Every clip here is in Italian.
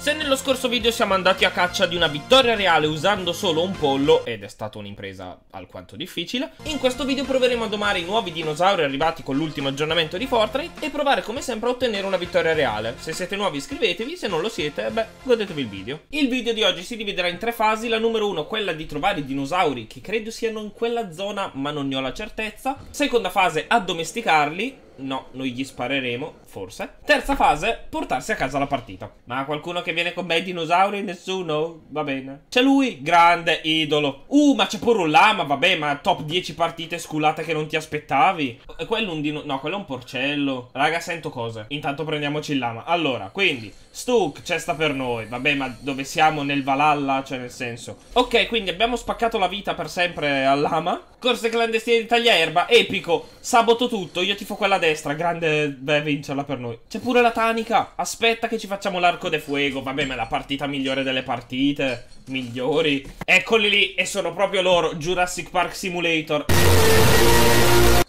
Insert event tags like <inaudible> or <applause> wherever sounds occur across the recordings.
Se nello scorso video siamo andati a caccia di una vittoria reale usando solo un pollo, ed è stata un'impresa alquanto difficile, in questo video proveremo a domare i nuovi dinosauri arrivati con l'ultimo aggiornamento di Fortnite e provare come sempre a ottenere una vittoria reale. Se siete nuovi iscrivetevi, se non lo siete, beh, godetevi il video. Il video di oggi si dividerà in tre fasi, la numero uno quella di trovare i dinosauri che credo siano in quella zona ma non ne ho la certezza. Seconda fase addomesticarli, No, noi gli spareremo, forse. Terza fase, portarsi a casa la partita. Ma qualcuno che viene con me ai dinosauri? Nessuno? Va bene. C'è lui, grande idolo. Uh, ma c'è pure un lama, vabbè, ma top 10 partite sculate che non ti aspettavi. E quello è un dino... No, quello è un porcello. Raga, sento cose. Intanto prendiamoci il lama. Allora, quindi, Stuk, c'è sta per noi. Vabbè, ma dove siamo? Nel Valhalla? Cioè, nel senso. Ok, quindi abbiamo spaccato la vita per sempre al lama. Corse clandestine di tagliaerba, epico. Saboto tutto, io tifo quella destra destra, grande beh, vincerla per noi. C'è pure la Tanica. Aspetta che ci facciamo l'arco de fuego. Vabbè, ma è la partita migliore delle partite. Migliori. Eccoli lì, e sono proprio loro. Jurassic Park Simulator.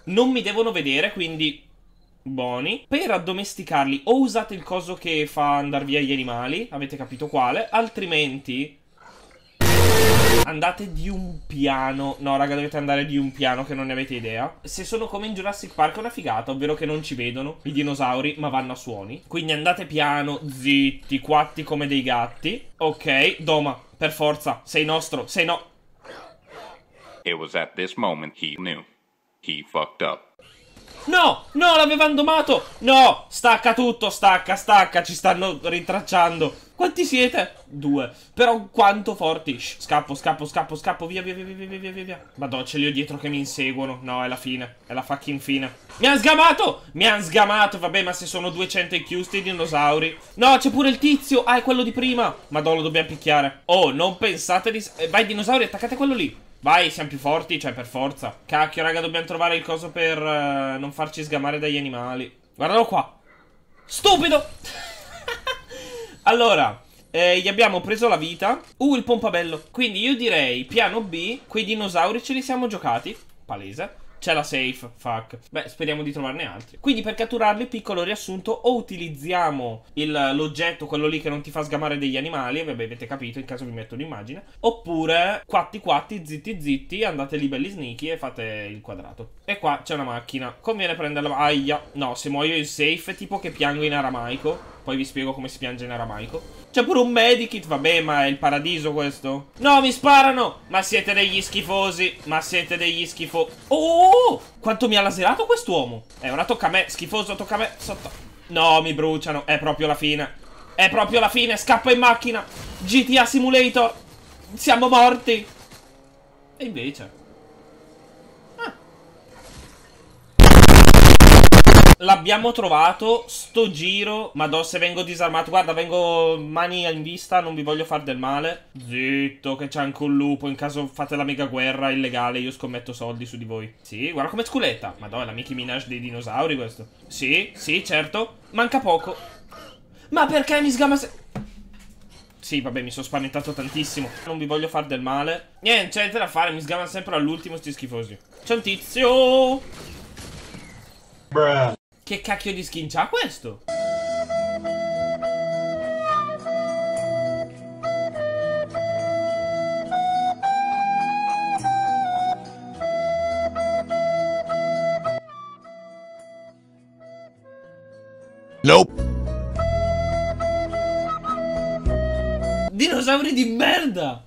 Non mi devono vedere, quindi buoni. Per addomesticarli o usate il coso che fa andare via gli animali, avete capito quale, altrimenti Andate di un piano. No, raga, dovete andare di un piano che non ne avete idea. Se sono come in Jurassic Park è una figata, ovvero che non ci vedono i dinosauri, ma vanno a suoni. Quindi andate piano, zitti, quatti come dei gatti. Ok, Doma, per forza, sei nostro, sei no... It was at this moment he knew. He fucked up. No, no, l'avevano domato. No, stacca tutto, stacca, stacca, ci stanno rintracciando. Quanti siete? Due. Però quanto forti. Shh, scappo, scappo, scappo, scappo. Via, via, via, via, via, via, via. Madonna, ce li ho dietro che mi inseguono. No, è la fine. È la fucking fine. Mi han sgamato! Mi han sgamato. Vabbè, ma se sono 200 IQ sti dinosauri. No, c'è pure il tizio. Ah, è quello di prima. Madonna, lo dobbiamo picchiare. Oh, non pensate di... Eh, vai, dinosauri, attaccate quello lì. Vai, siamo più forti, cioè per forza. Cacchio, raga, dobbiamo trovare il coso per uh, non farci sgamare dagli animali. Guardalo qua. Stupido! <laughs> allora, eh, gli abbiamo preso la vita. Uh, il pompabello. Quindi io direi, piano B, quei dinosauri ce li siamo giocati. Palese. C'è la safe, fuck. Beh, speriamo di trovarne altri. Quindi per catturarli, piccolo riassunto, o utilizziamo l'oggetto, quello lì che non ti fa sgamare degli animali, vabbè, avete capito, in caso vi metto l'immagine, oppure quatti quatti, zitti zitti, andate lì belli sneaky e fate il quadrato. E qua c'è una macchina. Conviene prenderla... Aia. No, se muoio in safe, tipo che piango in aramaico. Poi vi spiego come si piange in aramaico. C'è pure un medikit, vabbè, ma è il paradiso questo. No, mi sparano! Ma siete degli schifosi. Ma siete degli schifosi. Oh! Quanto mi ha laserato quest'uomo? Eh, ora tocca a me. Schifoso, tocca a me. Sotto. No, mi bruciano. È proprio la fine. È proprio la fine. Scappa in macchina. GTA Simulator. Siamo morti. E invece... L'abbiamo trovato, sto giro. Madò, se vengo disarmato. Guarda, vengo mani in vista, non vi voglio fare del male. Zitto, che c'è anche un lupo. In caso fate la mega guerra illegale, io scommetto soldi su di voi. Sì, guarda come sculetta. Madò, è la Mickey Minaj dei dinosauri questo. Sì, sì, certo. Manca poco. Ma perché mi sgama se... Sì, vabbè, mi sono spaventato tantissimo. Non vi voglio fare del male. Niente, c'è niente da fare, mi sgamano sempre all'ultimo sti schifosi. C'è un tizio... Bruh. Che cacchio di skin c'ha questo? Nope. Dinosauri di merda!